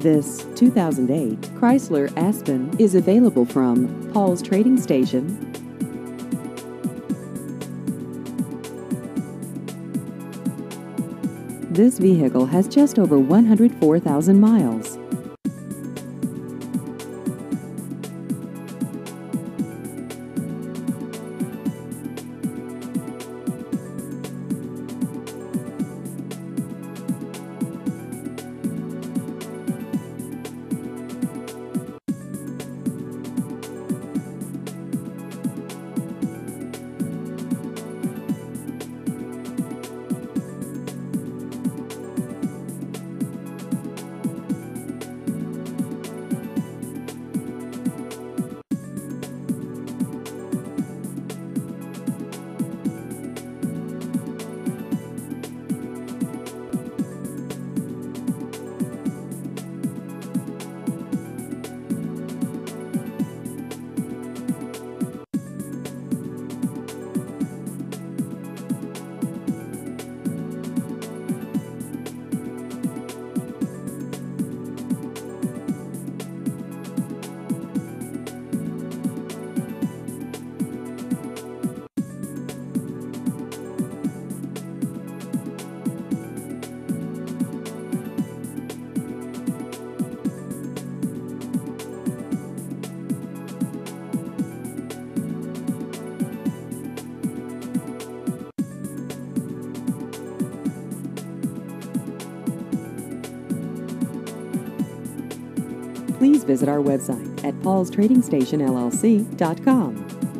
This 2008 Chrysler Aspen is available from Paul's Trading Station. This vehicle has just over 104,000 miles. Please visit our website at paulstradingstationllc.com.